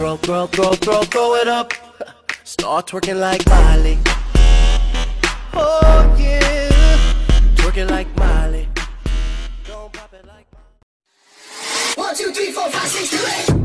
Throw, throw, throw, throw, throw it up. Start twerking like Miley. Oh yeah, twerking like Miley. Don't pop it like. One, two, three, four, five, six, seven, eight.